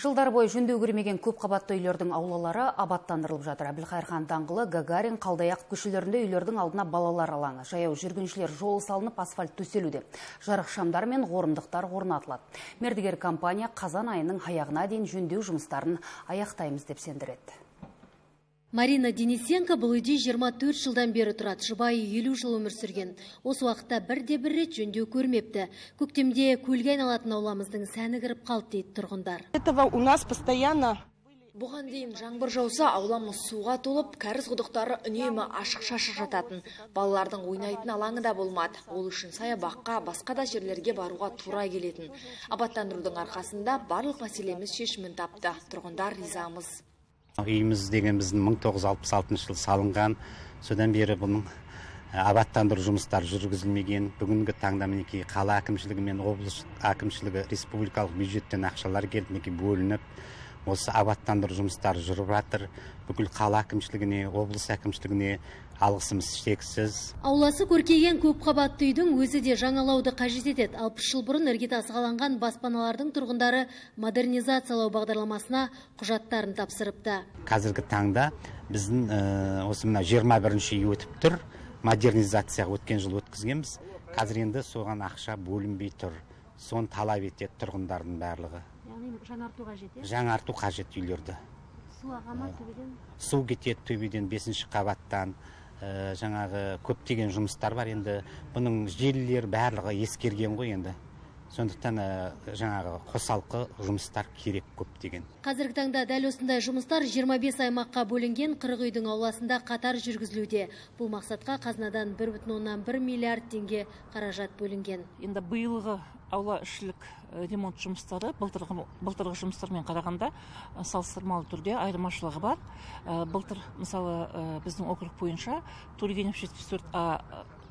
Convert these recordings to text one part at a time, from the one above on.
Жылдар бойы жөндеу көп қабатты үйлердің аулалары абаттандырылып жатыр. Әбілқайырхан даңғылы, Гагарин, Қалдаяқ көшелерінде үйлердің алдына балалар алаңы, жаяу жүргіншілер жолы салынып асфальт төселуде. Жарық шамдар мен орындықтар орнатылады. Мердігер компания қазан айының аяғына дейін жөндеу жұмыстарын аяқтаймыз деп сендіреді. Марина Денисенко бұл үйде 24 жылдан бері тұрады. Жұбайы 50 жыл өмір сүрген. Осы уақытта бірде бір рет жөндеу көрмепті. Көктемде көлге айналатын ауламыздың сәні кіріп қалды дейді тұрғындар. Этого у нас постоянно Бұған дейін жаңбыр жауса ауламыз суға толып, кәріз құдықтары үнемі ашық шашық жататын. Балалардың ойнайтын алаңы да болмады. Ол үшін саябаққа, басқа да жерлерге баруға тура келетін. Абаттандырудың арқасында барлық мәселеміз шешімін тапты. Тұрғындар ризамыз. Үйіміз деген біздің 1966 жылы салынған. Содан бері бұның абаттандыру жұмыстары жүргізілмеген. Бүгінгі таңда мінекей қала әкімшілігі мен облыс әкімшілігі республикалық бюджеттен ақшалар келіп мінекей бөлініп. Осы абаттандыру жұмыстары жүріп жатыр. Бүкіл қала әкімшілігіне облыс әкімшілігіне алғысымыз шексіз. Ауласы көркейген көп қабатты үйдің өзі де жаңалауды қажет етеді. Алпыс жыл бұрын іргетасы қаланған баспаналардың тұрғындары модернизациялау бағдарламасына құжаттарын тапсырыпты. Қазіргі таңда біздің осы мына жиырма бірінші үй өтіп тұр. Модернизацияға өткен жылы өткізгенбіз. Қазір енді соған ақша бөлінбей тұр. Соны талап етеді тұрғындардың барлығы. Яғни жаңарту қажет жаңарту қажет үйлерді. Су аға ма төбеден? су кетеді төбеден бесінші қабаттан. Жаңағы көптеген жұмыстар бар. Енді бұның желілері барлығы ескерген ғой енді. Сондықтан жаңағы қосалқы жұмыстар керек көптеген. Қазіргі таңда дәл осындай жұмыстар 25 аймаққа бөлінген қырық үйдің ауласында қатар жүргізілуде. Бұл мақсатқа қазынадан бір бүтін оннан бір миллиард теңге қаражат бөлінген. Енді биылғы аула ішілік ремонт жұмыстары былтырғы, былтырғы жұмыстармен қарағанда салыстырмалы түрде айырмашылығы бар. Былтыр мысалы біздің округ бойынша тургенев жетпіс төрт а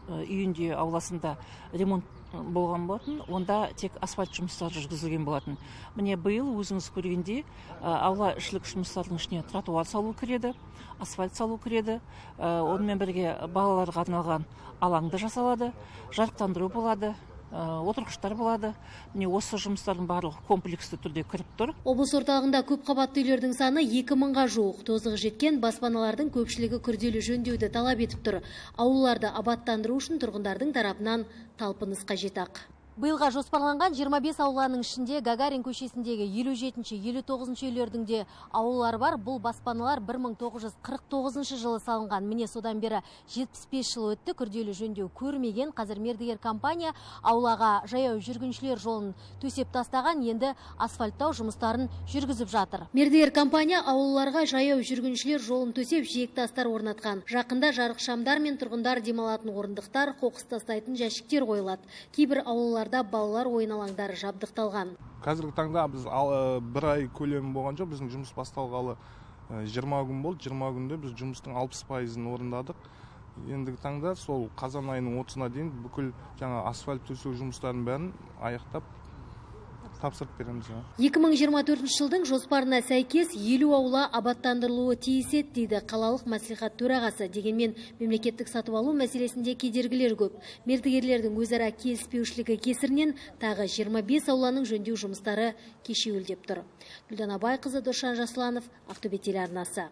үйінде ауласында ремонт болған болатын. Онда тек асфальт жұмыстары жүргізілген болатын. Міне биыл өзіңіз көргендей аула ішілік жұмыстардың ішіне тротуар салу кіреді асфальт салу кіреді. Онымен бірге балаларға арналған алаңды жасалады жарықтандыру болады. Отырғыштар болады міне осы жұмыстардың барлығы комплексті түрде кіріп тұр. Облыс орталығында көп қабатты үйлердің саны екі мыңға жуық. Тозығы жеткен баспаналардың көпшілігі күрделі жөндеуді талап етіп тұр. Аулаларды абаттандыру үшін тұрғындардың тарапынан талпыныс қажет ақ Биылға жоспарланған 25 ауланың ішінде Гагарин көшесіндегі 57-59 үйлердің де аулалары бар. Бұл баспаналар 1949 жылы салынған. Міне содан бері 75 жыл өтті. Күрделі жөндеу көрмеген. Қазір мердігер компания аулаға жаяу жүргіншілер жолын төсеп тастаған. Енді асфальттау жұмыстарын жүргізіп жатыр. Мердігер компания аулаларға жаяу жүргіншілер жолын төсеп жиек тастар орнатқан. Жақында жарық шамдар мен тұрғындар демалатын орындықтар, қоқыс тастайтын жәшіктер қойылады. Кейбір аулалар балалар ойын алаңдары жабдықталған. Қазіргі таңда біз бір ай көлемі болған жоқ біздің жұмыс басталғалы жиырма күн болды. жиырма күнде біз жұмыстың алпыс пайызын орындадық. Ендігі таңда сол қазан айының отызына дейін бүкіл жаңа асфальт төсеу жұмыстарын бәрін аяқтап тапсырып береміз 2024 жылдың жоспарына сәйкес елу аула абаттандырылуы тиіс еді дейді қалалық мәслихат төрағасы. Дегенмен мемлекеттік сатып алу мәселесінде кедергілер көп. Мердігерлердің өзара келіспеушілігі кесірінен тағы 25 ауланың жөндеу жұмыстары кешеуілдеп тұр. Гүлдана абайқызы досжан жасұланов ақтөбе телеарнасы.